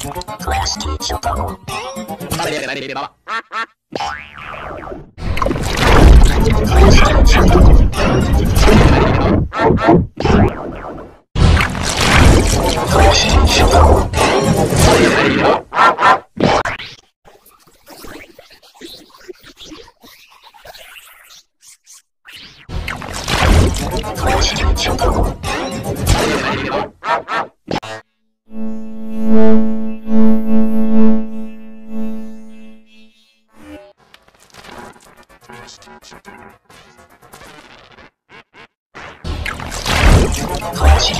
Class teacher go. バレバレバレ